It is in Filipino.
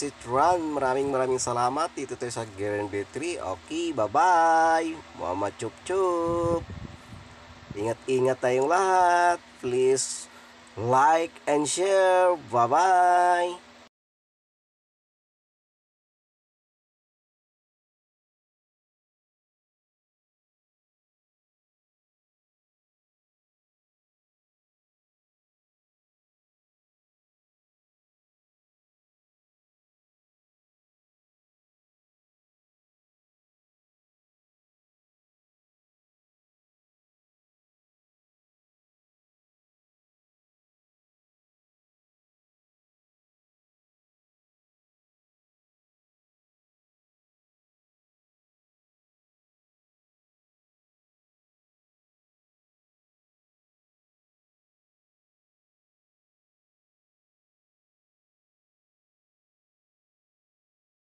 Kasit Run. Maraming maraming salamat. Dito tayo sa Garen B3. Okay, bye-bye. Mama chup chup. Ingat-ingat tayong lahat. Please like and share. Bye-bye.